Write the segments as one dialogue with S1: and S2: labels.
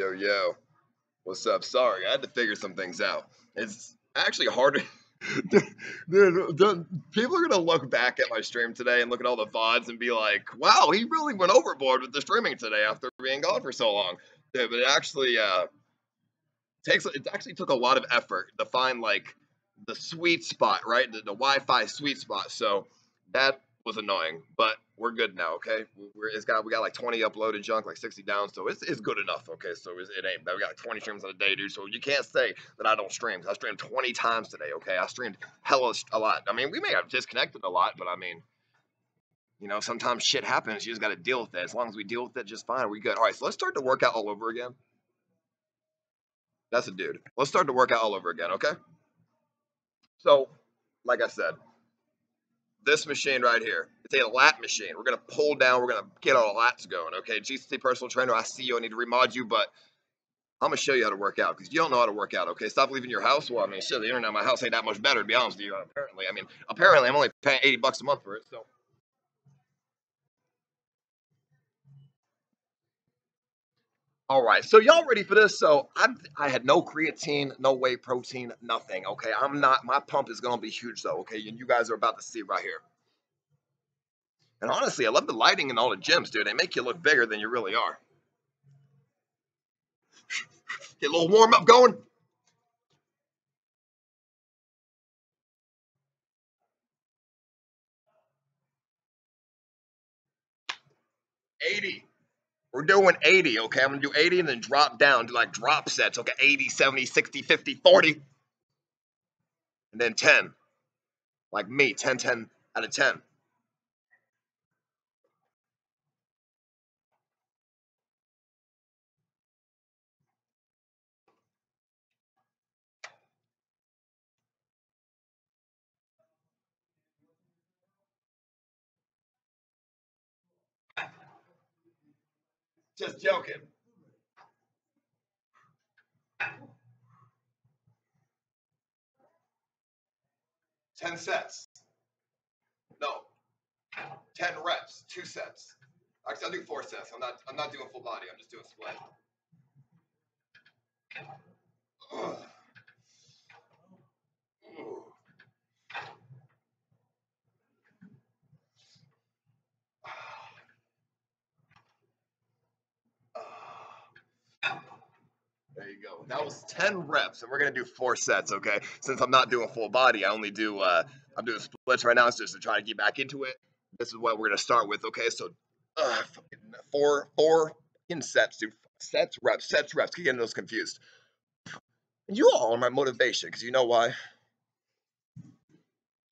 S1: Yo, yo. What's up? Sorry, I had to figure some things out. It's actually harder. Dude, people are gonna look back at my stream today and look at all the VODs and be like, wow, he really went overboard with the streaming today after being gone for so long. Yeah, but it actually uh takes it actually took a lot of effort to find like the sweet spot, right? The, the Wi-Fi sweet spot. So that was annoying, but we're good now. Okay, we're it's got we got like 20 uploaded junk, like 60 down, so it's, it's good enough. Okay, so it ain't bad. We got like 20 streams on a day, dude. So you can't say that I don't stream. I streamed 20 times today. Okay, I streamed hella a lot. I mean, we may have disconnected a lot, but I mean, you know, sometimes shit happens. You just got to deal with it. As long as we deal with it, just fine. We good. All right, so let's start the workout all over again. That's a dude. Let's start the workout all over again. Okay. So, like I said, this machine right here. It's a lat machine. We're gonna pull down. We're gonna get our lats going. Okay, GCC personal trainer. I see you. I need to remod you, but I'm gonna show you how to work out because you don't know how to work out. Okay, stop leaving your house. Well, I mean, shit, the internet in my house ain't that much better to be honest with you. Apparently, I mean, apparently, I'm only paying 80 bucks a month for it. So. All right, so y'all ready for this? So I I had no creatine, no whey protein, nothing. Okay, I'm not. My pump is gonna be huge though. Okay, and you guys are about to see right here. And honestly, I love the lighting in all the gyms, dude. They make you look bigger than you really are. Get a little warm up going. We're doing 80, okay? I'm gonna do 80 and then drop down, do like drop sets, okay? 80, 70, 60, 50, 40. And then 10. Like me, 10, 10 out of 10. Just joking. Ten sets. No. Ten reps. Two sets. Actually, I'll do four sets. I'm not. I'm not doing full body. I'm just doing split. Ugh. Ooh. There you go. That was 10 reps, and we're gonna do four sets, okay? Since I'm not doing full body, I only do uh I'm doing splits right now, so just to try to get back into it. This is what we're gonna start with, okay? So uh four four in sets, dude. Sets, reps, sets, reps. Keep getting those confused. You all are my motivation, because you know why?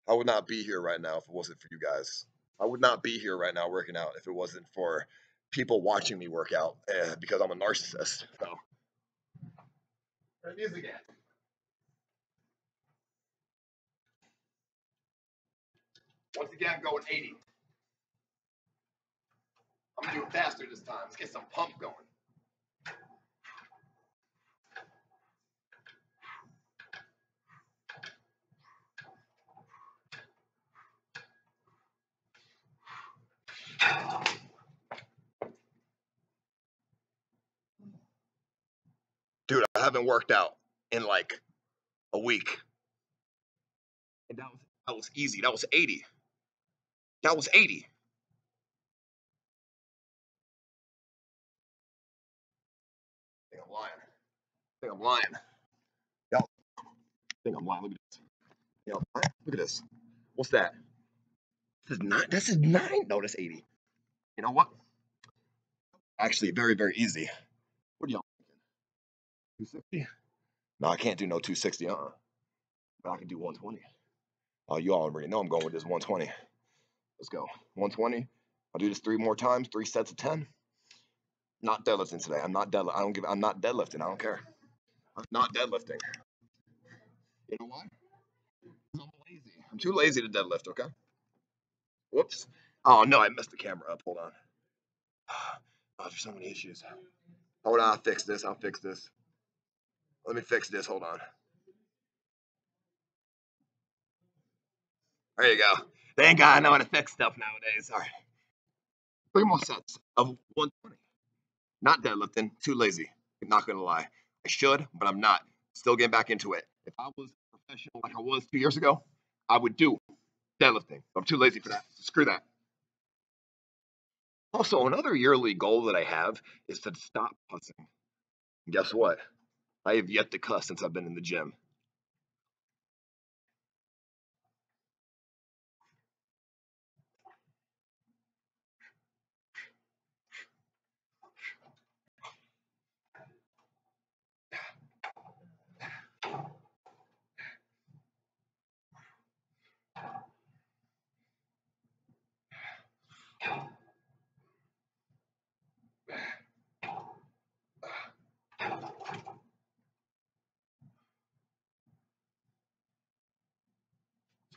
S1: I would not be here right now if it wasn't for you guys. I would not be here right now working out if it wasn't for people watching me work out eh, because I'm a narcissist. So. The music again. Once again, going 80. I'm gonna do it faster this time. Let's get some pump going. Dude, I haven't worked out in like a week. And that was that was easy. That was 80. That was 80. I think I'm lying. I think I'm lying. Y'all think I'm lying. Look at this. Y'all, look at this. What's that? This is nine. This is nine. No, that's 80. You know what? Actually, very, very easy. What do y'all? 260? No, I can't do no 260, uh-uh. But I can do 120. Oh, you all already know I'm going with this 120. Let's go. 120. I'll do this three more times, three sets of 10. Not deadlifting today. I'm not deadlift. I don't give I'm not deadlifting. I don't care. I'm not deadlifting. You know why? I'm lazy. I'm too lazy to deadlift, okay? Whoops. Oh no, I messed the camera up. Hold on. Oh, there's so many issues. Hold on, I'll fix this. I'll fix this. Let me fix this. Hold on. There you go. Thank God I know how to fix stuff nowadays. All right. Three more sets of 120. Not deadlifting. Too lazy. Not gonna lie. I should, but I'm not. Still getting back into it. If I was professional like I was two years ago, I would do deadlifting. I'm too lazy for that. So screw that. Also, another yearly goal that I have is to stop pussing. Guess what? I have yet to cuss since I've been in the gym.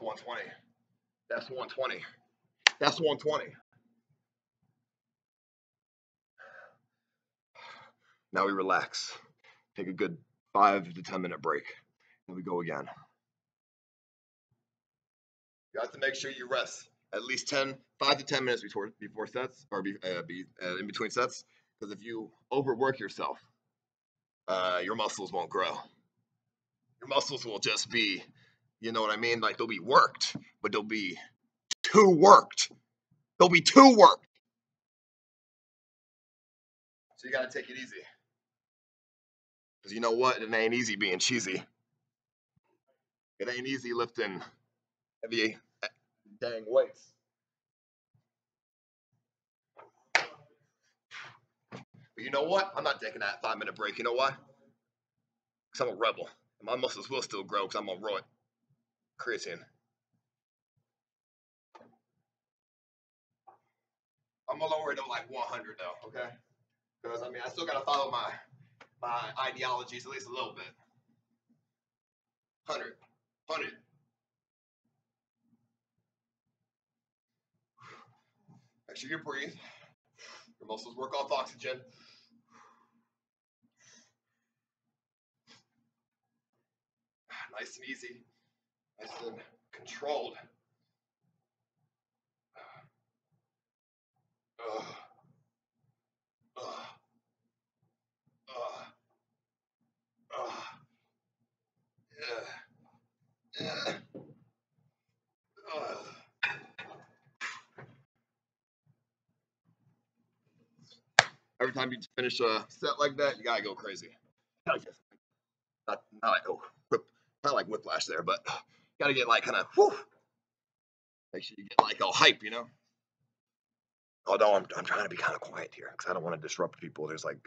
S1: It's 120. That's 120. That's 120. Now we relax. Take a good five to 10 minute break. And we go again. You have to make sure you rest at least 10, 5 to 10 minutes before, before sets or be, uh, be uh, in between sets. Because if you overwork yourself, uh, your muscles won't grow. Your muscles will just be, you know what I mean? Like they'll be worked, but they'll be too worked. They'll be too worked. So you gotta take it easy. Because you know what? It ain't easy being cheesy. It ain't easy lifting heavy eh, dang weights. But you know what? I'm not taking that five minute break. You know why? Because I'm a rebel. My muscles will still grow because I'm going to on roid creatine. I'm gonna lower it to like 100 though, okay? Because I mean, I still gotta follow my my ideologies at least a little bit. 100, 100. Make sure you breathe. Your muscles work off oxygen. Nice and easy. And controlled. Ugh. Every time you finish a set like that, you gotta go crazy. Not, not like oh, whip, not like whiplash there, but gotta get like kind of whew. Make sure you get like all hype, you know. Although I'm I'm trying to be kind of quiet here because I don't want to disrupt people. There's like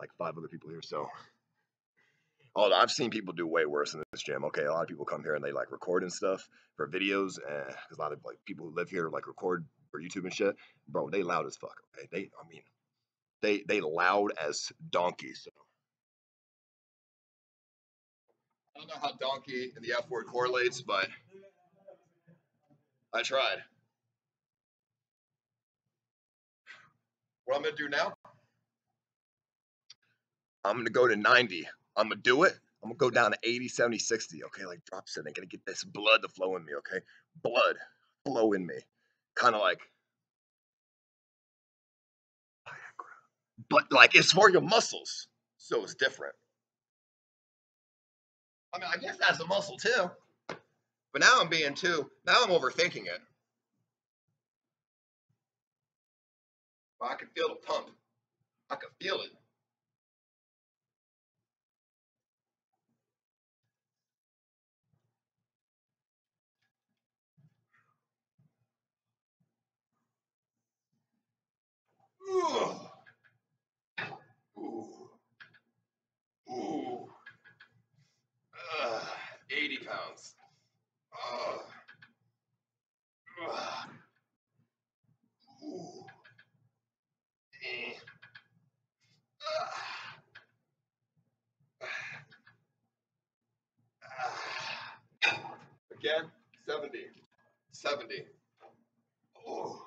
S1: like five other people here, so. Although I've seen people do way worse in this gym. Okay, a lot of people come here and they like record and stuff for videos, eh, because a lot of like people who live here like record for YouTube and shit. Bro, they loud as fuck. Okay, they I mean, they they loud as donkeys. So. I don't know how donkey and the F word correlates, but I tried. What I'm gonna do now? I'm gonna go to 90. I'm gonna do it. I'm gonna go down to 80, 70, 60. Okay, like drop setting. Gonna get this blood to flow in me. Okay, blood flow in me. Kind of like but like it's for your muscles, so it's different. I mean, I guess that's a muscle too. But now I'm being too. Now I'm overthinking it. Well, I can feel the pump. I can feel it. Ooh. Ooh. Ooh. Ugh. 80 pounds. Again, 70. 70. Oh.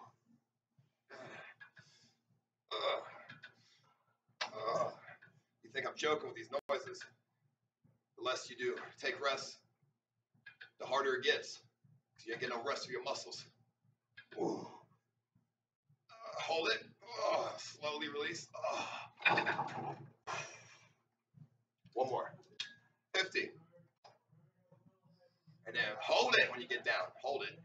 S1: Ugh. Ugh. You think I'm joking with these noises? Less you do, take rest, the harder it gets. you get no rest of your muscles. Ooh. Uh, hold it. Oh, slowly release. Oh. One more. 50. And then hold it when you get down. Hold it.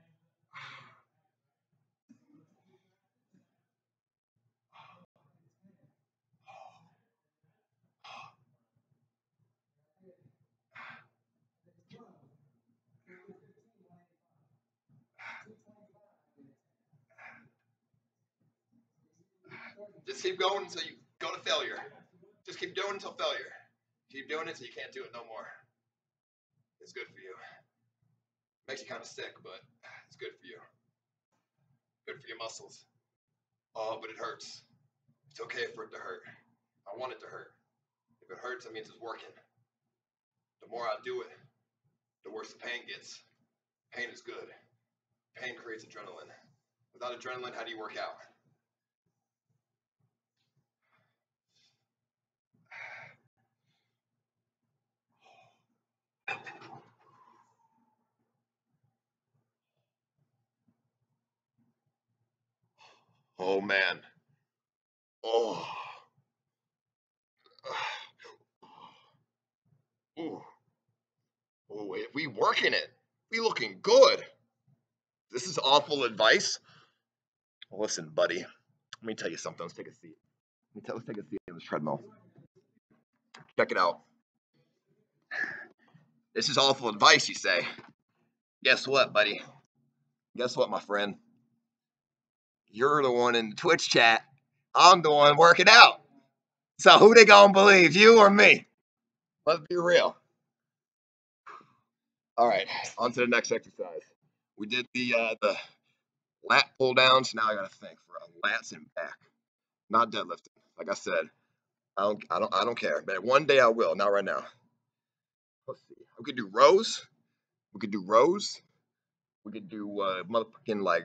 S1: Just keep going until you go to failure. Just keep doing until failure. Keep doing it until you can't do it no more. It's good for you. Makes you kind of sick, but it's good for you. Good for your muscles. Oh, but it hurts. It's okay for it to hurt. I want it to hurt. If it hurts, it means it's working. The more I do it, the worse the pain gets. Pain is good. Pain creates adrenaline. Without adrenaline, how do you work out? Oh man. Oh. Ooh. Oh, we working it, we looking good. This is awful advice. Listen, buddy. Let me tell you something. Let's take a seat. Let let's take a seat on this treadmill. Check it out. This is awful advice, you say. Guess what, buddy? Guess what, my friend? You're the one in the Twitch chat. I'm the one working out. So who they gonna believe, you or me? Let's be real. All right, on to the next exercise. We did the uh, the lat pull downs. Now I gotta think for a lats and back, not deadlifting. Like I said, I don't I don't I don't care. But one day I will. Not right now. Let's see. We could do rows. We could do rows. We could do uh, motherfucking like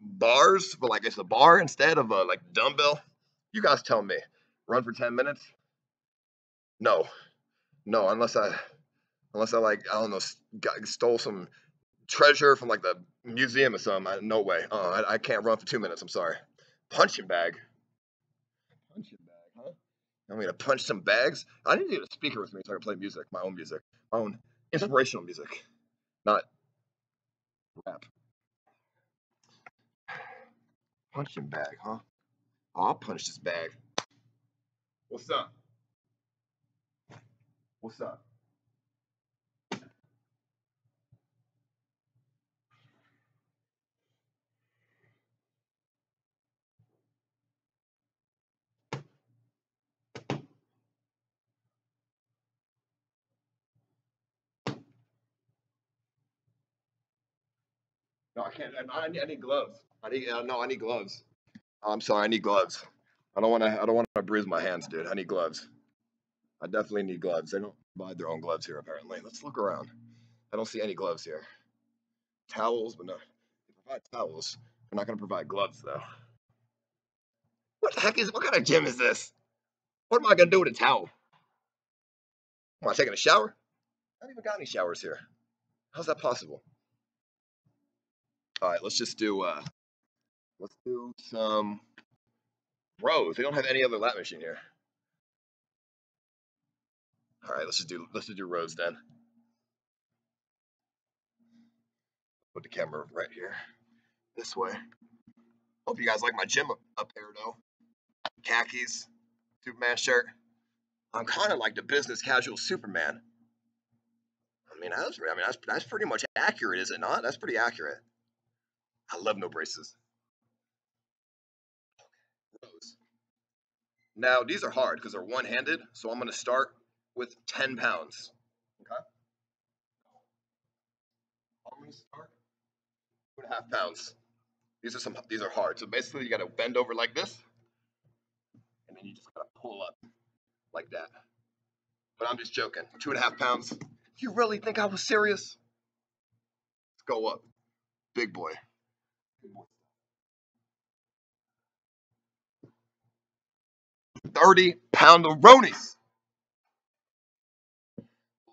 S1: bars, but like it's a bar instead of a like dumbbell. You guys tell me. Run for 10 minutes? No. No, unless I unless I like I don't know got, stole some treasure from like the museum or something. I, no way. Uh, I, I can't run for 2 minutes. I'm sorry. Punching bag. Punching bag, huh? I'm gonna punch some bags. I need to get a speaker with me so I can play music, my own music, my own inspirational music, not rap. Punching bag, huh? Oh, I'll punch this bag. What's up? What's up? No, I can't. I, I, need, I need gloves. I need. Uh, no, I need gloves. I'm sorry. I need gloves. I don't want to. I don't want to bruise my hands, dude. I need gloves. I definitely need gloves. They don't provide their own gloves here, apparently. Let's look around. I don't see any gloves here. Towels, but no. They provide towels. They're not going to provide gloves, though. What the heck is? What kind of gym is this? What am I going to do with a towel? Am I taking a shower? I don't even got any showers here. How's that possible? All right, let's just do uh, let's do some rows. They don't have any other lat machine here. All right, let's just do let's just do rows then. Put the camera right here, this way. Hope you guys like my gym apparel. Though Khakis, Superman shirt. I'm kind of like the business casual Superman. I mean, that's I mean that's that's pretty much accurate, is it not? That's pretty accurate. I love no braces. Rows. Now, these are hard because they're one-handed, so I'm going to start with 10 pounds. Okay? I'm going to start two and a half pounds. These are some. These are hard. So basically, you got to bend over like this, and then you just got to pull up like that. But I'm just joking. Two and a half pounds. You really think I was serious? Let's go up. Big boy. 30 pound ronies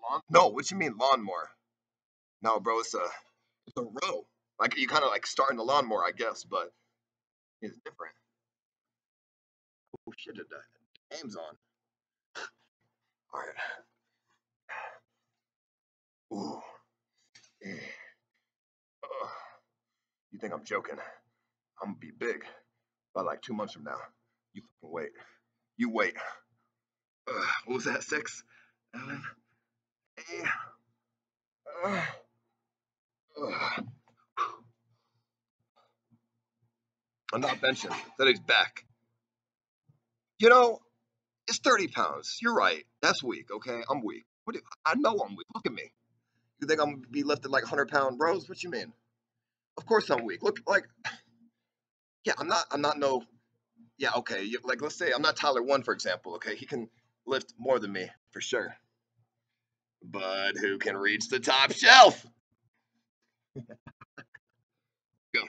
S1: Lawn? No, what you mean lawnmower? No, bro, it's a, it's a row. Like, you kind of like starting the lawnmower, I guess, but it's different. Oh, shit, the game's on. All right. Ooh. Yeah think I'm joking? I'm gonna be big by like two months from now. You fucking wait. You wait. Uh, what was that? Six, seven, eight. Uh, uh. I'm not benching. That he's back. You know, it's 30 pounds. You're right. That's weak. Okay, I'm weak. What? Do, I know I'm weak. Look at me. You think I'm gonna be lifted like 100 pound bros? What you mean? Of course I'm weak. Look, like, yeah, I'm not. I'm not no. Yeah, okay. Like, let's say I'm not Tyler One, for example. Okay, he can lift more than me for sure. But who can reach the top shelf? Go.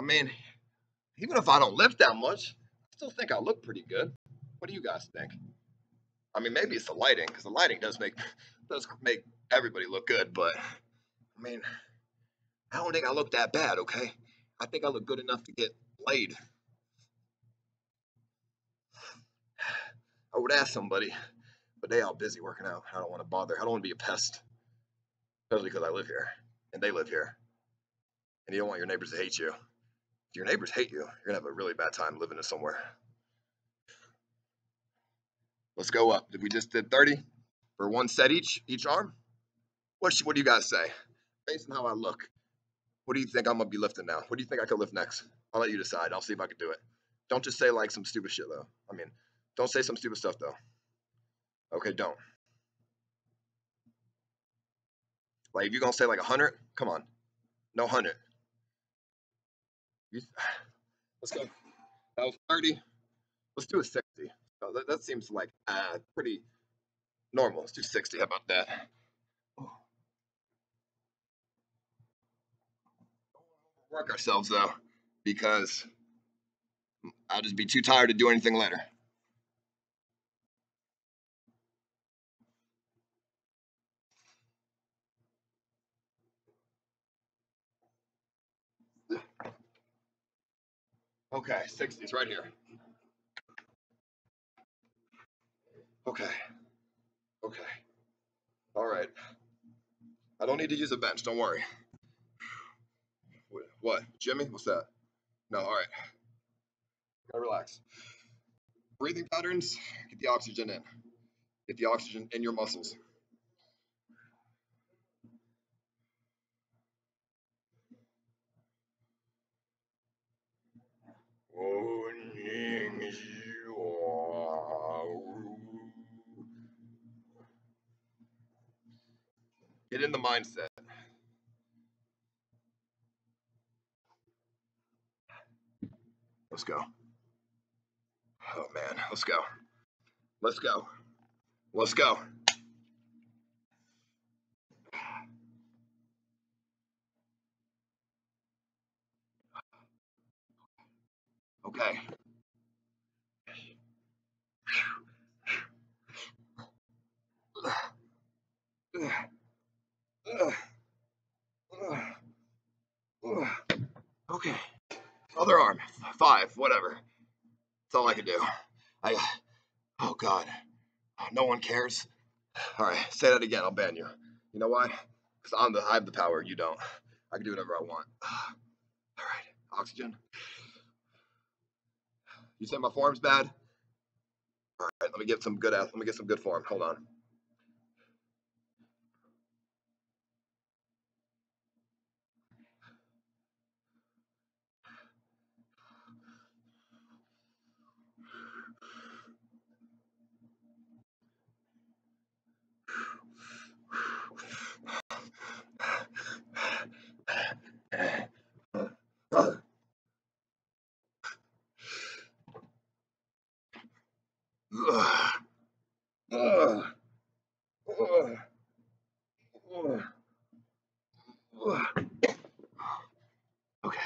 S1: I mean, even if I don't lift that much, I still think I look pretty good. What do you guys think? I mean, maybe it's the lighting, because the lighting does make does make everybody look good, but I mean, I don't think I look that bad, okay? I think I look good enough to get laid. I would ask somebody, but they all busy working out. I don't want to bother. I don't want to be a pest, especially because I live here and they live here, and you don't want your neighbors to hate you. Your neighbors hate you, you're gonna have a really bad time living in somewhere. Let's go up. Did we just did 30 for one set each each arm? What what do you guys say? Based on how I look, what do you think I'm gonna be lifting now? What do you think I could lift next? I'll let you decide. I'll see if I can do it. Don't just say like some stupid shit though. I mean, don't say some stupid stuff though. Okay, don't. Like if you're gonna say like a hundred, come on. No hundred. Let's go. That was 30. Let's do a 60. Oh, that, that seems like uh, pretty normal. Let's do 60. How about that? Work ourselves though, because I'll just be too tired to do anything later. Okay, 60s right here. Okay. Okay. All right. I don't need to use a bench. Don't worry. What? Jimmy? What's that? No, all right. Gotta relax. Breathing patterns, get the oxygen in. Get the oxygen in your muscles. Get in the mindset. Let's go. Oh man, let's go. Let's go. Let's go. Okay. Okay. Other arm. Five. Whatever. That's all I can do. I. Oh God. Uh, no one cares. All right. Say that again. I'll ban you. You know why? Because I'm the. I have the power. You don't. I can do whatever I want. All right. Oxygen. You say my form's bad? All right. Let me get some good. Let me get some good form. Hold on. Okay.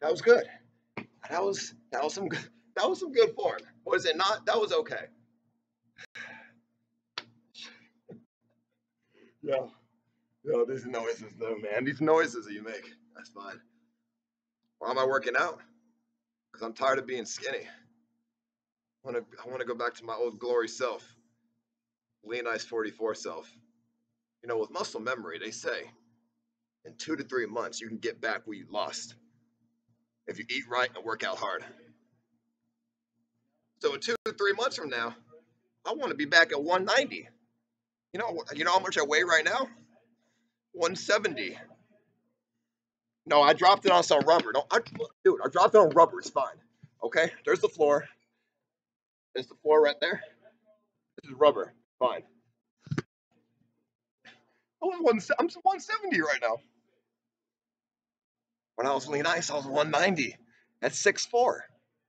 S1: That was good. That was that was some good that was some good form. Was it not? That was okay. Yeah. No, these noises though, man. These noises that you make. That's fine. Why am I working out? Because I'm tired of being skinny. I want to I want to go back to my old glory self. Lean Ice 44 self. You know, with muscle memory, they say in two to three months you can get back what you lost if you eat right and work out hard. So in two to three months from now, I want to be back at 190. You know, you know how much I weigh right now? 170. No, I dropped it on some rubber. I, dude, I dropped it on rubber. It's fine. Okay, there's the floor. There's the floor right there. This is rubber. Fine. I was one, I'm 170 right now. When I was lean ice, I was 190. That's 6'4.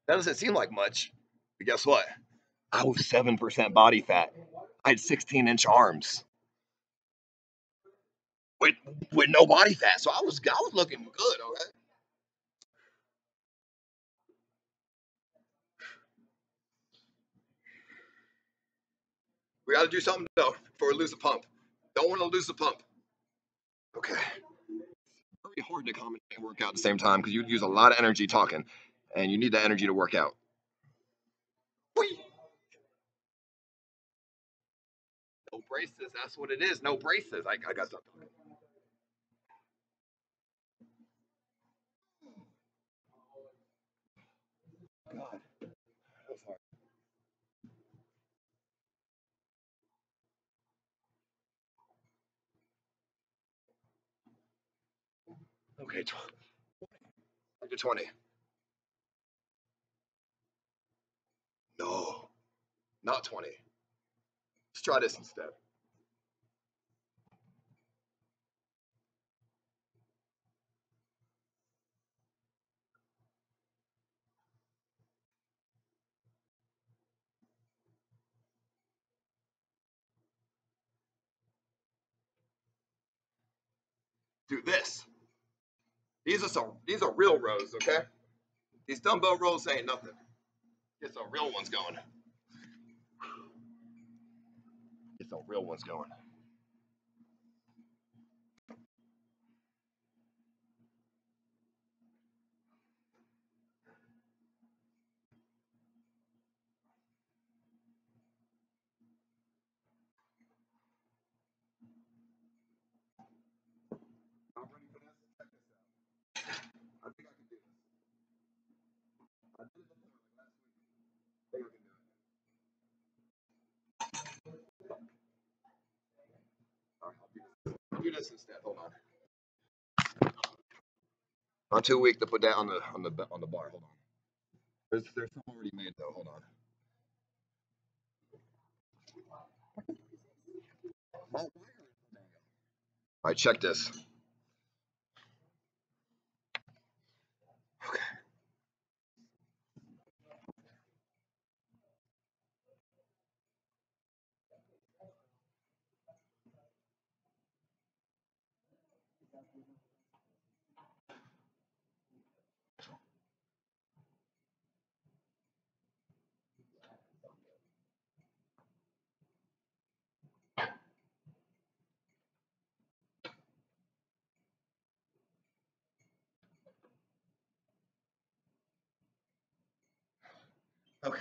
S1: That doesn't seem like much. But guess what? I was 7% body fat. I had 16 inch arms. With with no body fat. So I was I was looking good, okay? We gotta do something though before we lose the pump. Don't want to lose the pump. Okay. Very hard to commentate and work out at the same time because you use a lot of energy talking, and you need that energy to work out. Whee! No braces. That's what it is. No braces. I, I got something. God. Okay, tw- up to 20. No, not 20. Let's try this instead. Do this. These are some. These are real rows, okay? These dumbbell rows ain't nothing. Get some real ones going. Get some real ones going. I'm ready for this. Check this out. I think I can do this. I did it before, like last week. I think I can do it. All right, I'll do this. I'll do this instead. Hold on. I'm too weak to put that on the on the on the bar. Hold on. There's there's some already made though. Hold on. All right, check this. Okay. Okay.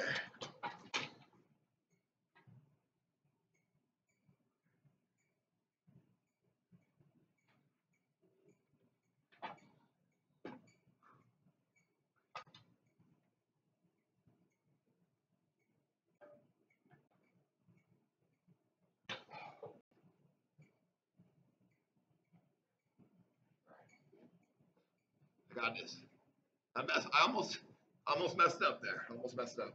S1: I got this. I almost almost messed up there. Almost messed up.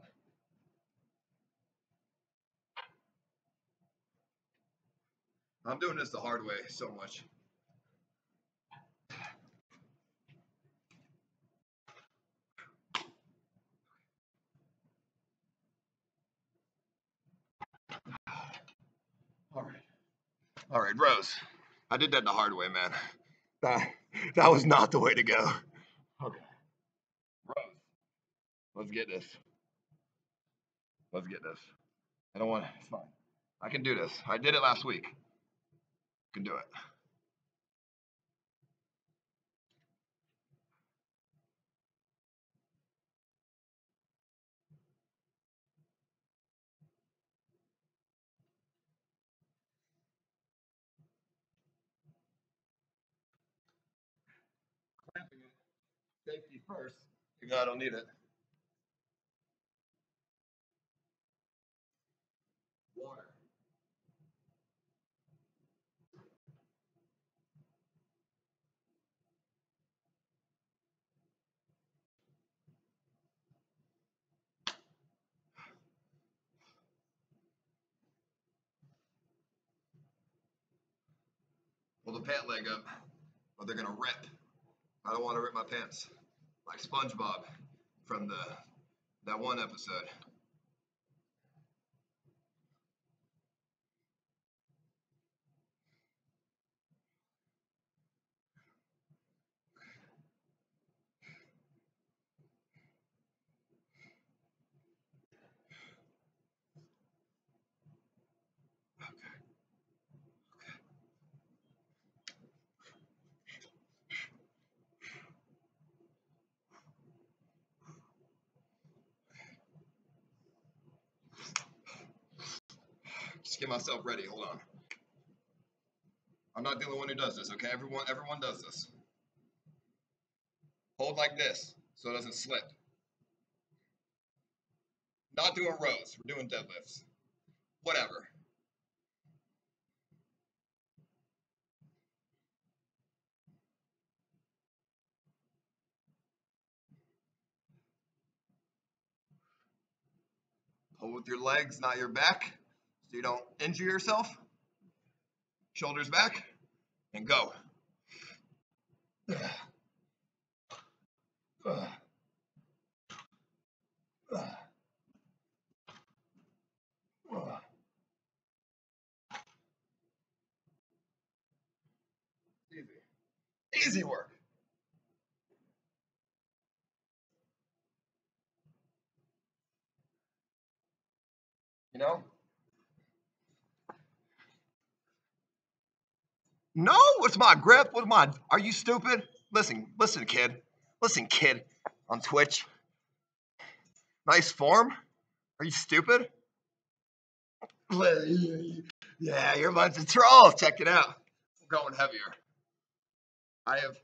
S1: I'm doing this the hard way so much. All right. All right, Rose. I did that the hard way, man. That that was not the way to go. Okay. Let's get this. Let's get this. I don't want to. It's fine. I can do this. I did it last week. Can do it. Safety first. I don't need it. Pant leg up, or they're gonna rip. I don't want to rip my pants like SpongeBob from the that one episode. Get myself ready. Hold on. I'm not the only one who does this, okay? Everyone everyone does this. Hold like this so it doesn't slip. Not doing rows. We're doing deadlifts. Whatever. Hold with your legs, not your back, so you don't injure yourself. Shoulders back, and go. Easy. Easy work. You know? No, what's my grip? What's my are you stupid? Listen, listen, kid. Listen, kid on Twitch. Nice form. Are you stupid? Yeah, you're a bunch of trolls. Check it out. I'm going heavier. I have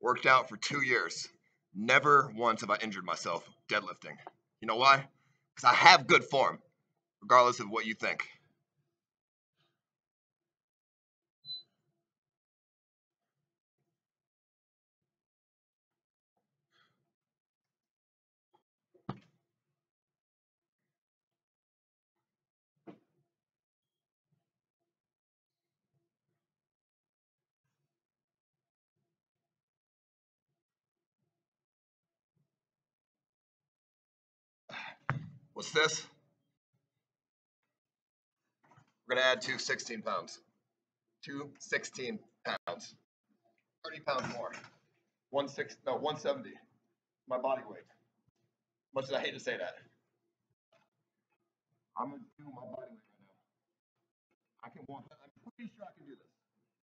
S1: worked out for two years. Never once have I injured myself deadlifting. You know why? Because I have good form, regardless of what you think. What's this? We're gonna add two 16 pounds. Two 16 pounds. 30 pounds more. One six no 170. My body weight. Much as I hate to say that. I'm gonna do my body weight right now. I can walk. I'm pretty sure I can do this.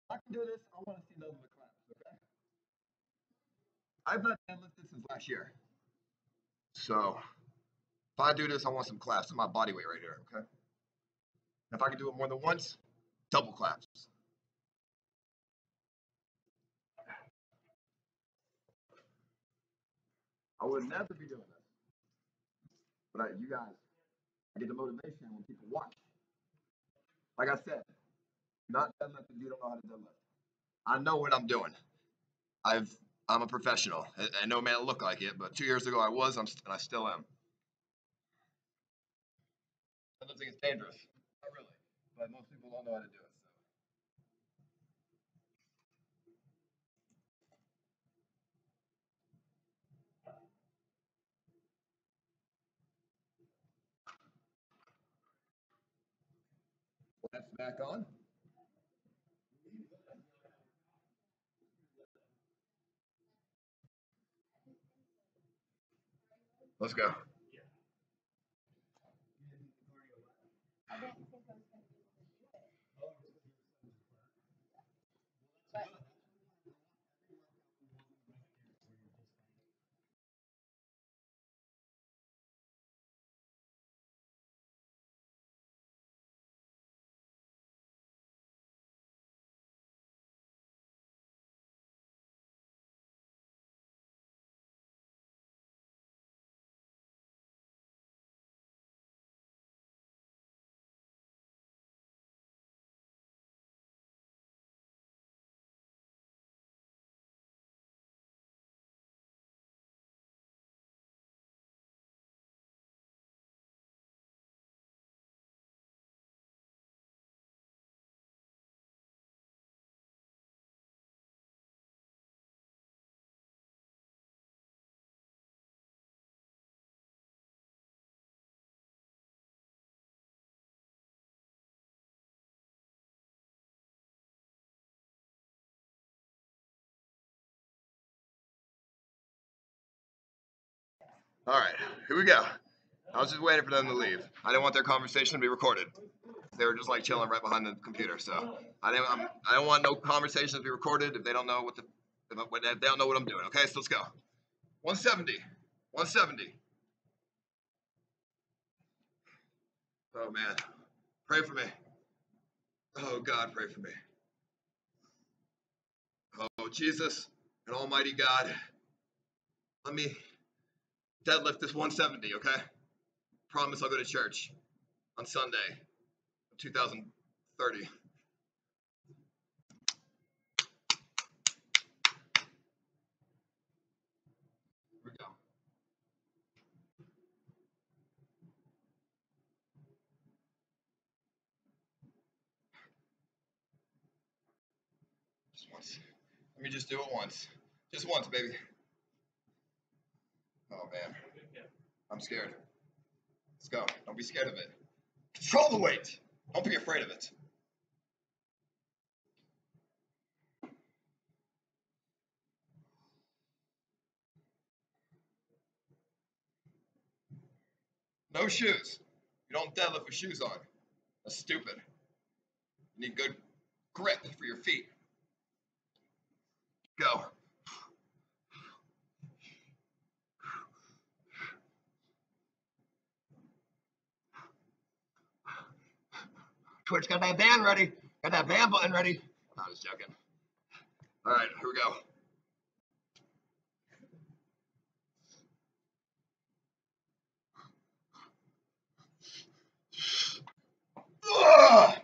S1: I can do this. I want to see those in the class. Okay. I've not deadlifted since last year. So I do this, I want some claps in my body weight right here, okay? And if I can do it more than once, double claps. I would never be doing this. But I, you guys, I get the motivation when people watch. Like I said, not deadlifting, you don't know how to deadlift. I know what I'm doing. I've I'm a professional. I, I know it may look like it, but two years ago I was, I'm, and I still am. Deadlifting is dangerous. Not really, but most people don't know how to do it. So. That's back on. Let's go. Okay. All right, here we go. I was just waiting for them to leave. I didn't want their conversation to be recorded. They were just like chilling right behind the computer, so I didn't. I'm, I don't want no conversations to be recorded if they don't know what the if they don't know what I'm doing. Okay, so let's go. 170, 170. Oh man, pray for me. Oh God, pray for me. Oh Jesus and Almighty God, let me deadlift this 170, okay? Promise I'll go to church on Sunday, 2030. Here we go. Just once. Let me just do it once. Just once, baby. Man. I'm scared. Let's go. Don't be scared of it. Control the weight. Don't be afraid of it. No shoes. You don't deadlift with shoes on. That's stupid. You need good grip for your feet. Go. Twitch got that band ready. Got that band button ready. I'm just joking. All right, here we go. Ugh.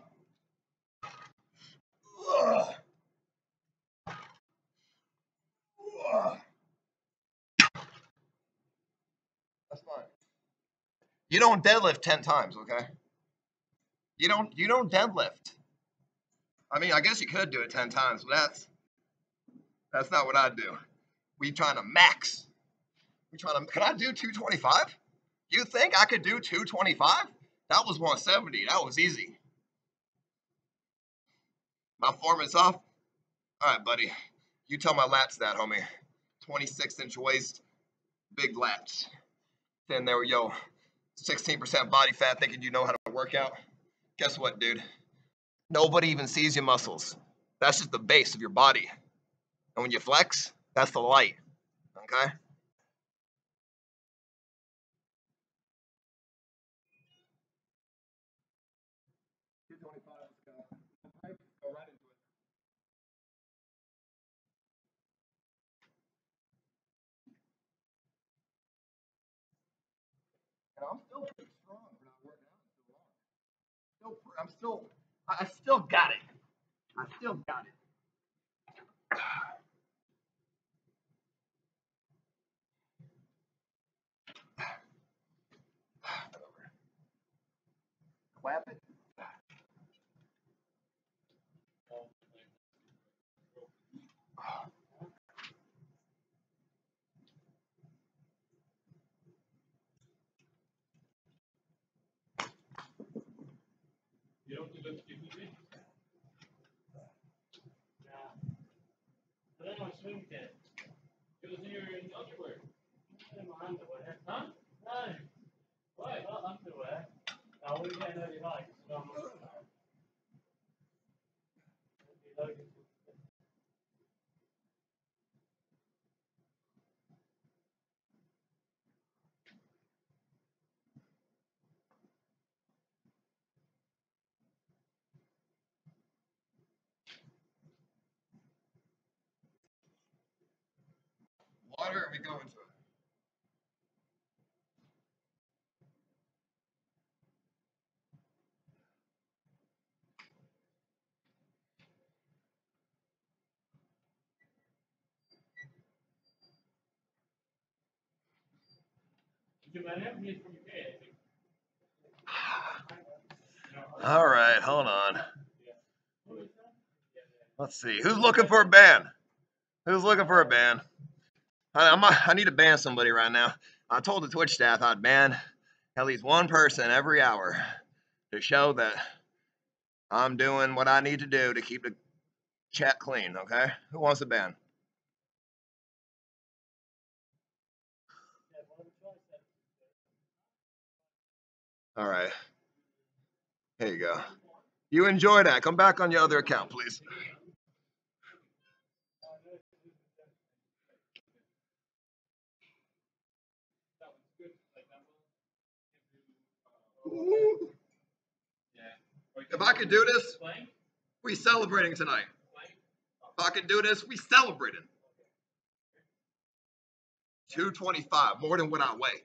S1: Ugh. Ugh. That's fine. You don't deadlift 10 times, okay? You don't you don't deadlift. I mean, I guess you could do it 10 times, but that's that's not what I'd do. We trying to max. We trying to can I do 225? You think I could do 225? That was 170. That was easy. My form is off. All right, buddy. You tell my lats that, homie. 26 inch waist, big lats. Then there we go. 16% body fat, thinking you know how to work out. Guess what, dude? Nobody even sees your muscles. That's just the base of your body. And when you flex, that's the light. Okay? And I'm still pretty strong for not working out so long. Still, pre- I'm still, I still got it. I still got it. Clap it.
S2: You don't do this PPG? Yeah. But then I swim kit. It was in your underwear. In my underwear. Huh? No. What? Not underwear. No, we get no like. No, I'm not.
S1: Water, we it. All right, hold on. Let's see. Who's looking for a ban? Who's looking for a ban? I'm need to ban somebody right now. I told the Twitch staff I'd ban at least one person every hour to show that I'm doing what I need to do to keep the chat clean, okay? Who wants to ban? All right. Here you go. You enjoy that. Come back on your other account, please. If I could do this, we celebrating tonight. If I can do this, we celebrating. 225, more than what I weigh.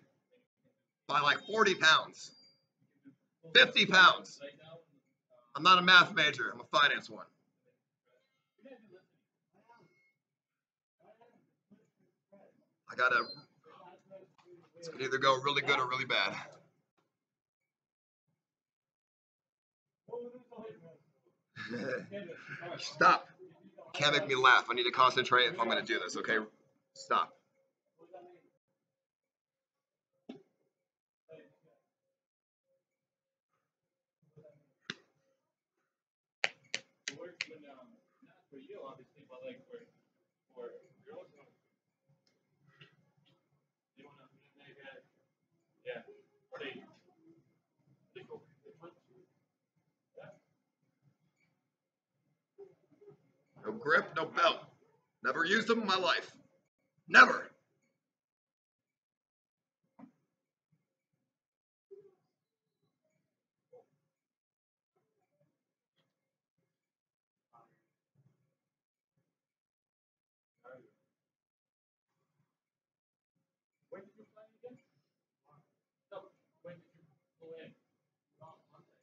S1: By like 40 pounds. 50 pounds. I'm not a math major, I'm a finance one. I gotta, it's gonna either go really good or really bad. Stop. Can't make me laugh. I need to concentrate if I'm gonna do this, okay? Stop.
S2: um, for you, obviously, but like for, for girls. um, They wanna, they get, yeah, or they, they go, they punch you.
S1: No grip, no belt. Never used them in my life. Never.
S2: When did you play again? No, when did you go in? On Monday.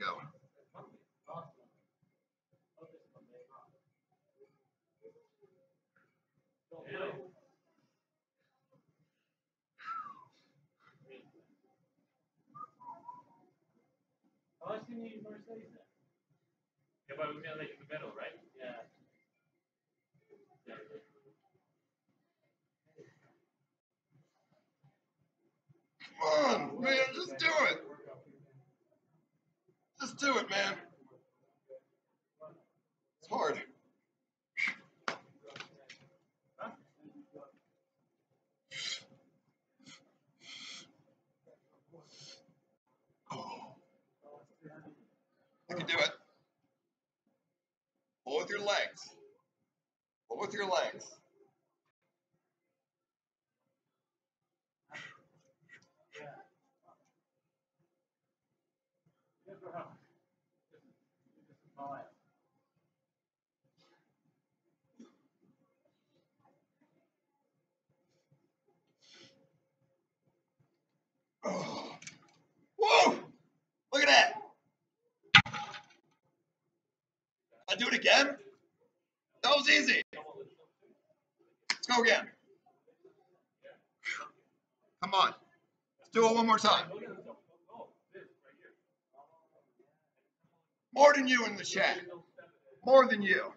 S1: Go.
S2: Monday. Awesome. Oh, this Monday, huh? Don't play. Oh, I seen you first say that. Yeah, but we met like in the middle, right? Yeah. Yeah.
S1: Come on, man, just do it. Just do it, man. It's hard. I can do it. Pull with your legs. Pull with your legs. Oh. Whoa! Look at that. I do it again? That was easy. Let's go again. Come on. Let's do it one more time. More than you in the chat. More than you.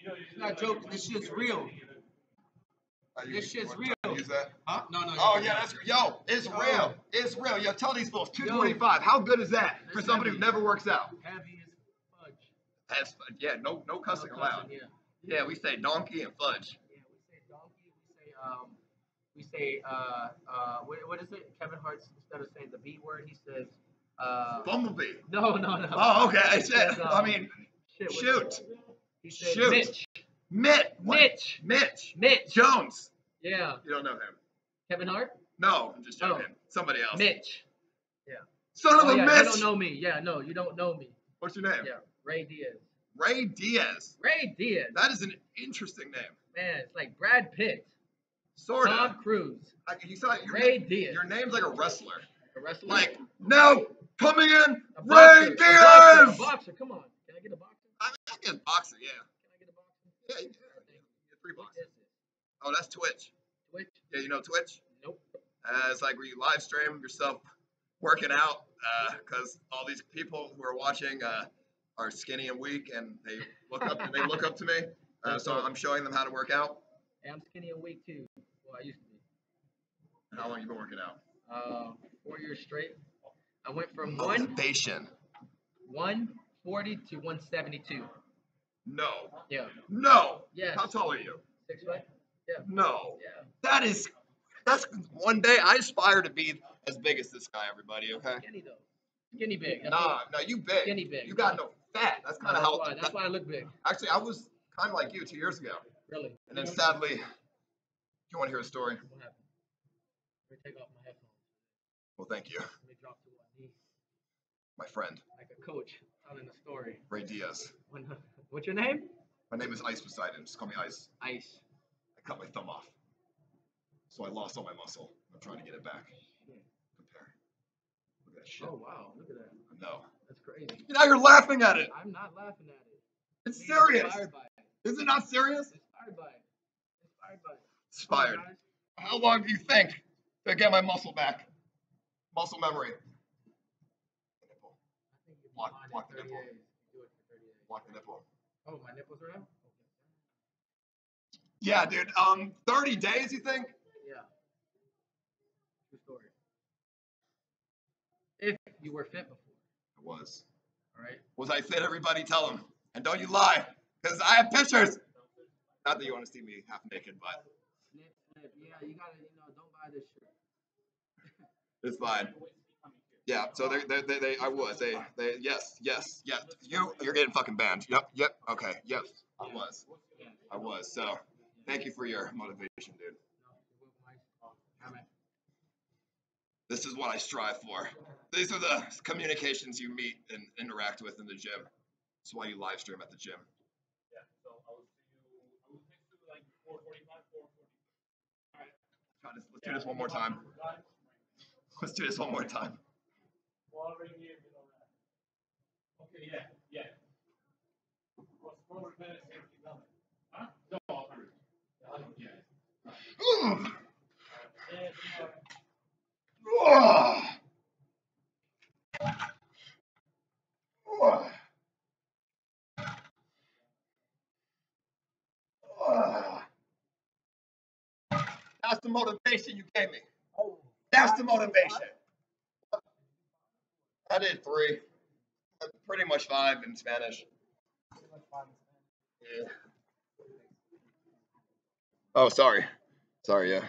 S3: It's not joking. This shit's real. This shit's real.
S1: Use that?
S3: Huh? No, no.
S1: Oh yeah, that's yo. It's
S3: Yo.
S1: real. It's real. Yo, tell these fools 225. How good is that for somebody who never works out?
S3: Heavy as fudge.
S1: That's yeah. No, no cussing
S3: No
S1: allowed.
S3: Yeah.
S1: Yeah, we say donkey and fudge.
S3: Yeah, we say donkey. We say um, we say uh uh what, what is it? Kevin Hart's instead of saying the B word, he says uh.
S1: Bumblebee.
S3: No, no, no.
S1: Oh, okay. I said.
S3: says,
S1: I
S3: um,
S1: mean,
S3: shit,
S1: shoot.
S3: He said
S1: Shoot.
S3: Mitch.
S1: Mitt. What?
S3: Mitch.
S1: Mitch.
S3: Mitch.
S1: Jones.
S3: Yeah.
S1: You don't know him.
S3: Kevin Hart.
S1: No, I'm just
S3: Oh.
S1: joking. Somebody else.
S3: Mitch. Yeah.
S1: Son of
S3: Oh
S1: a
S3: yeah,
S1: Mitch.
S3: you don't know me. Yeah, no, you don't know me.
S1: What's your name?
S3: Yeah, Ray Diaz.
S1: Ray Diaz.
S3: Ray Diaz.
S1: That is an interesting name.
S3: Man, it's like Brad Pitt,
S1: Sort of.
S3: Tom Cruise,
S1: Like, you saw your,
S3: Ray
S1: name,
S3: Diaz.
S1: your name's like a wrestler.
S3: a wrestler.
S1: Like, now coming in,
S3: a
S1: Ray
S3: boxer, a boxer,
S1: Diaz.
S3: a boxer. Come on, can I get a boxer?
S1: I mean, I guess boxer, yeah.
S3: Can I get a boxer?
S1: Yeah, you can. You three
S3: What
S1: boxers.
S3: is it?
S1: Oh, that's Twitch.
S3: Twitch?
S1: Yeah, you know Twitch?
S3: Nope.
S1: Uh, it's like where you live stream yourself working out because all these people who are watching uh, are skinny and weak and they look up and they look up to me. Uh, so I'm showing them how to work out.
S3: Hey, I'm skinny and weak too. Well, I used to be.
S1: How long you been working out?
S3: Uh, four years straight. I went from one
S1: Motivation.
S3: one forty to one seventy two.
S1: No.
S3: Yeah.
S1: No.
S3: Yes.
S1: How tall are you?
S3: Six foot. Yeah.
S1: No.
S3: Yeah.
S1: That is, that's one day I aspire to be as big as this guy, everybody, okay?
S3: Skinny though. Skinny big. That's
S1: Nah, no, you big.
S3: Skinny big.
S1: You got no fat. That's kind of how.
S3: why. That's
S1: that-
S3: why I look big.
S1: actually, I was kind of like you two years ago.
S3: Really.
S1: And then sadly, you want to hear a story?
S3: What happened? Let me take off my headphones.
S1: Well, thank you,
S3: Let me drop to one knee
S1: my friend,
S3: like a coach telling a story.
S1: Ray Diaz.
S3: When, what's your name?
S1: My name is Ice Poseidon. Just call me Ice.
S3: Ice.
S1: I cut my thumb off. So I lost all my muscle. I'm trying to get it back. Compare. Look at that shit.
S3: Oh wow, look at that.
S1: No.
S3: That's crazy.
S1: Now you're laughing at it.
S3: I'm not laughing at it.
S1: It's serious.
S3: Inspired by it.
S1: Is it not serious?
S3: Inspired by it. Inspired by it.
S1: Inspired.
S3: Guys.
S1: How long do you think to get my muscle back? Muscle memory. Nipple.
S3: I think you'll be
S1: Block- block the nipple.
S3: days. Do it for 30 days.
S1: Block the nipple.
S3: Oh, my nipples are out?
S1: Yeah, dude. Um, 30 days, you think?
S3: Yeah. True story. If you were fit before,
S1: It was.
S3: all right?
S1: Was I fit? Everybody tell him. And don't you lie, because I have pictures. Not that you want to see me half naked, but
S3: Snip, snip. Yeah, you gotta, you know, don't buy this shit.
S1: it's fine. Yeah. So they, they, they, they I was. They, they. Yes, yes, yes. You, you're getting fucking banned. Yep, yep. Okay. Yes, I was. I was. So, thank you for your motivation, dude. This is what I strive for. These are the communications you meet and interact with in the gym. That's why you live stream at the gym.
S2: Yeah.
S1: Let's do this one more time. Let's do this one more time.
S2: Well, already here, you that. Okay, yeah, yeah. What's four minutes, fifty dollars? Huh? No, I'll hurry. Yeah.
S1: Ugh.
S2: Yeah, tomorrow.
S1: Ugh. Ugh. Ugh. That's the motivation you gave me. That's the motivation. I did three. Pretty much five in Spanish. Yeah. Oh, sorry. Sorry, yeah.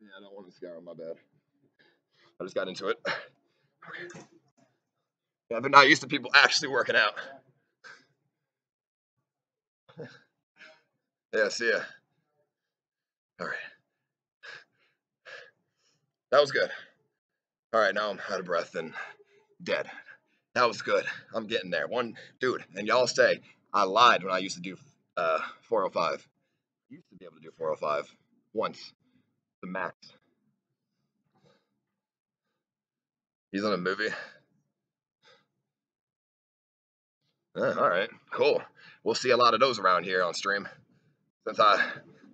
S1: Yeah, I don't want to scar my bad. I just got into it. Yeah, they're not used to people actually working out. yeah, see ya. All right. That was good. All right, now I'm out of breath and dead. That was good. I'm getting there. One dude, and y'all say I lied when I used to do uh 405. Used to be able to do 405 once, the max. He's in a movie. Uh, all right, cool. We'll see a lot of those around here on stream. Since I,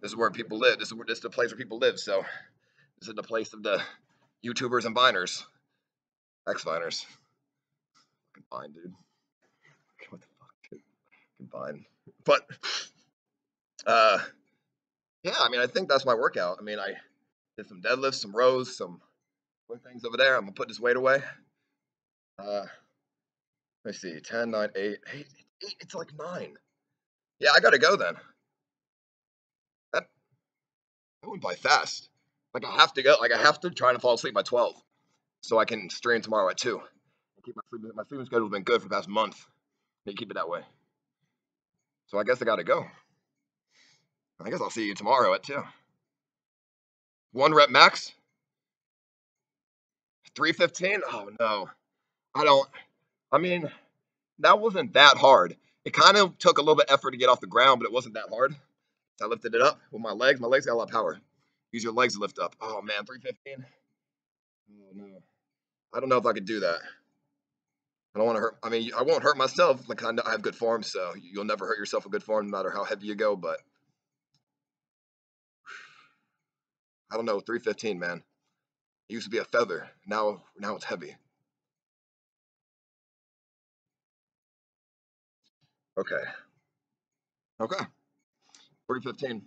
S1: this is where people live. This is where this is the place where people live. So this is the place of the YouTubers and Viners, ex-Viners. Fucking Vine, dude. What the fuck, dude? Fucking Vine. But, uh, yeah. I mean, I think that's my workout. I mean, I did some deadlifts, some rows, some things over there. I'm gonna put this weight away. Uh, let me see, 10, 9, 8, 8, 8, it's like 9. Yeah, I gotta go then. That, that went by fast. Like, I have to go, like, I have to try to fall asleep by 12 so I can stream tomorrow at 2. And Keep my sleeping, my sleeping schedule's been good for the past month. Need keep it that way. So I guess I gotta go. I guess I'll see you tomorrow at 2. One rep max? 315? Oh no. I don't. I mean, that wasn't that hard. It kind of took a little bit effort to get off the ground, but it wasn't that hard. I lifted it up with my legs. My legs got a lot of power. Use your legs to lift up. Oh man, 315. Oh no. I don't know if I could do that. I don't want to hurt. I mean, I won't hurt myself. Like I have good form, so you'll never hurt yourself with good form, no matter how heavy you go. But I don't know. 315, man. It used to be a feather. Now, now it's heavy. Okay. Okay. 315.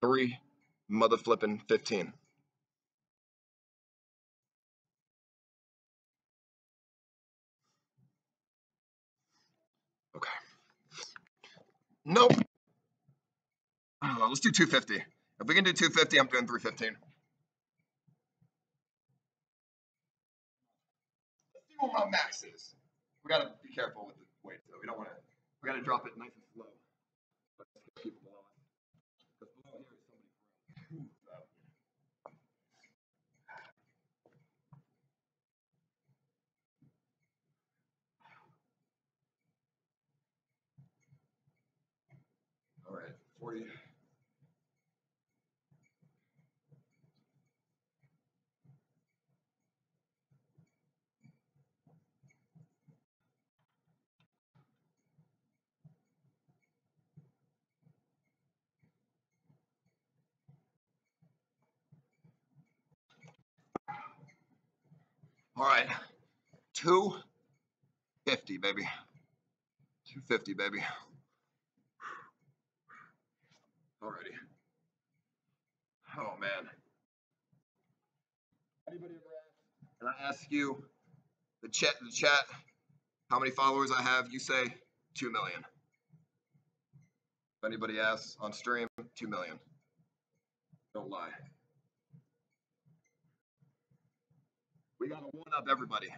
S1: Three mother flipping 15. Okay. Nope. Uh, let's do 250. If we can do 250, I'm doing 315. Let's see what my max is. We gotta be careful with the weight, though. We don't want to. We gotta drop it nice and slow. Let's get people below us. 'Cause below here is somebody for real. So. Right, 40. All right, 250, baby. 250, baby. Alrighty. Oh man. Anybody ever ask? And I ask you, the chat, the chat, how many followers I have? You say two million. If anybody asks on stream, two million. Don't lie. We gotta one up everybody.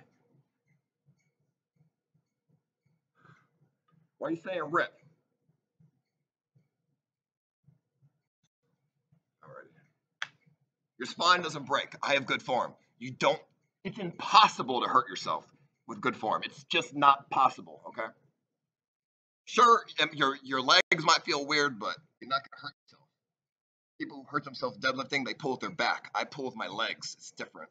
S1: Why are you saying rip? Alrighty. Your spine doesn't break. I have good form. You don't. It's impossible to hurt yourself with good form. It's just not possible. Okay. Sure, um, your your legs might feel weird, but you're not gonna hurt yourself. People who hurt themselves deadlifting, they pull with their back. I pull with my legs. It's different.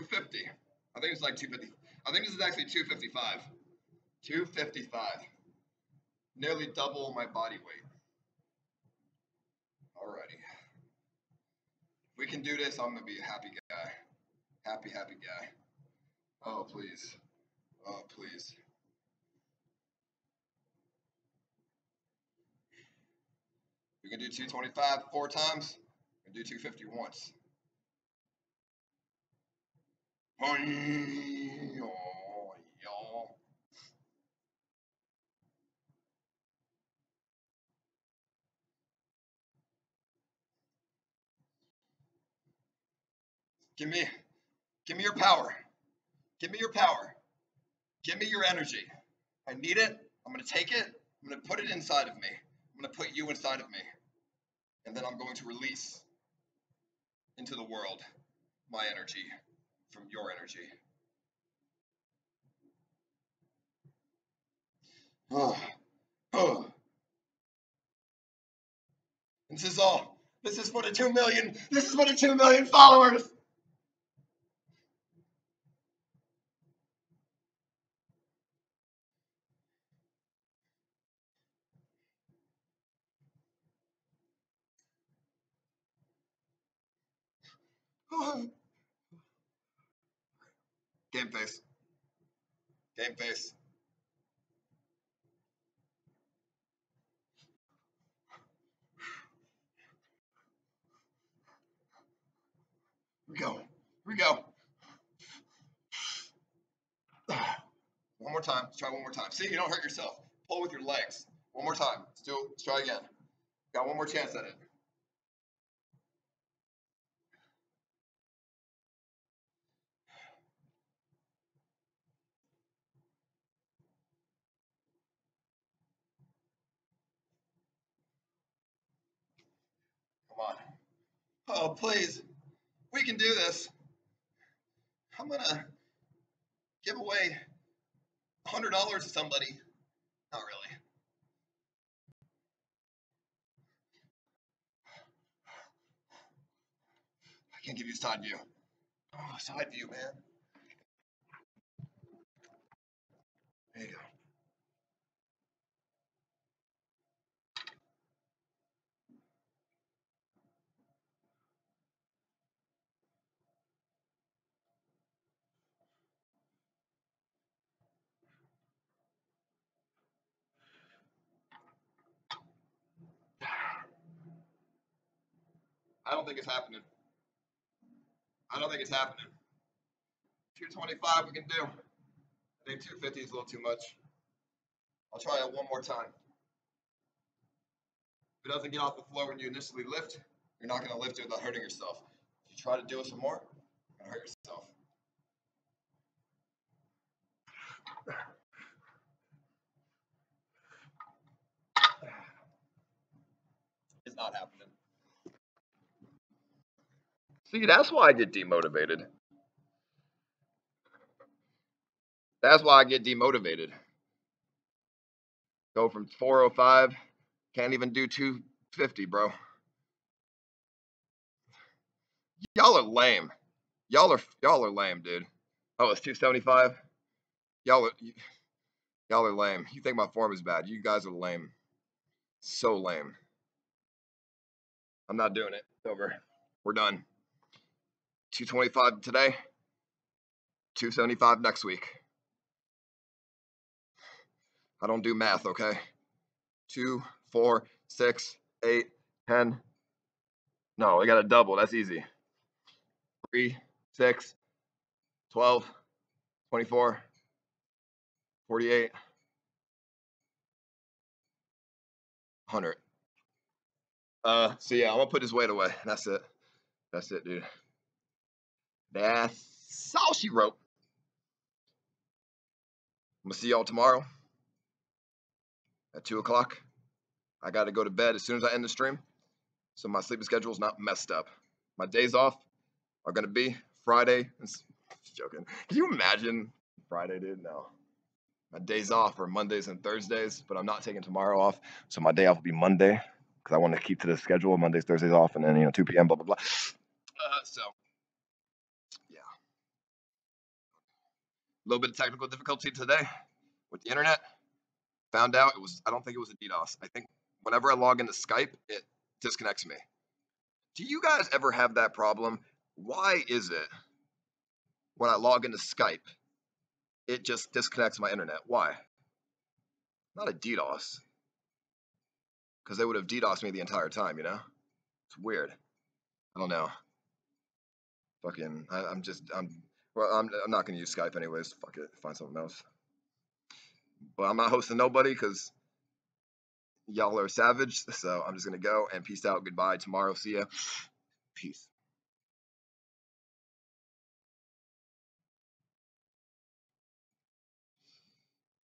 S1: Two fifty. I think it's like two fifty. I think this is actually two fifty five. Two fifty five. Nearly double my body weight. Alrighty. If we can do this, I'm gonna be a happy guy. Happy, happy guy. Oh please. Oh please. We can do 225 four times. We can do 250 once. Give me, give me your power. Give me your power. Give me your energy. I need it. I'm going to take it. I'm going to put it inside of me. I'm going to put you inside of me. And then I'm going to release into the world my energy from your energy. Oh, oh. This is all. This is for the two million. This is for the two million followers. Game face. Game face. We go. Here we go. One more time. Let's try one more time. See, you don't hurt yourself. Pull with your legs. One more time. Let's do. Let's try again. Got one more chance at it. Come on. Oh, please. We can do this. I'm gonna give away a hundred dollars to somebody. Not really. I can't give you side view. Oh, side view, man. Think it's happening. I don't think it's happening. 225 we can do. I think 250 is a little too much. I'll try it one more time. If it doesn't get off the floor when you initially lift, you're not going to lift it without hurting yourself. If you try to do it some more, you're going to hurt yourself. It's not happening. See, that's why I get demotivated. That's why I get demotivated. Go from 405, can't even do 250, bro. Y'all are lame. Y'all are y'all are lame, dude. Oh, it's 275. Y'all are y'all are lame. You think my form is bad? You guys are lame. So lame. I'm not doing it. It's over. We're done. 225 today. 275 next week. I don't do math, okay? Two, four, six, eight, ten. No, I got a double. That's easy. Three, six, 12, 24, 48, 100. Uh, so yeah, I'm gonna put his weight away. That's it. That's it, dude. That's all she wrote. I'm gonna see y'all tomorrow at two o'clock. I got to go to bed as soon as I end the stream, so my sleeping schedule is not messed up. My days off are gonna be Friday. And, joking. Can you imagine Friday, dude? No. My days off are Mondays and Thursdays, but I'm not taking tomorrow off, so my day off will be Monday because I want to keep to the schedule Mondays, Thursdays off, and then you know 2 p.m. blah blah blah. Uh, so yeah, a little bit of technical difficulty today with the internet. Found out it was I don't think it was a DDoS. I think whenever I log into Skype, it disconnects me. Do you guys ever have that problem? Why is it when I log into Skype, it just disconnects my internet? Why? Not a DDoS because they would have DDoSed me the entire time, you know? It's weird. I don't know. Fucking, I, I'm just, I'm, well, I'm, I'm not gonna use Skype anyways. Fuck it, find something else. But I'm not hosting nobody because y'all are savage. So I'm just gonna go and peace out. Goodbye. Tomorrow, see ya. Peace.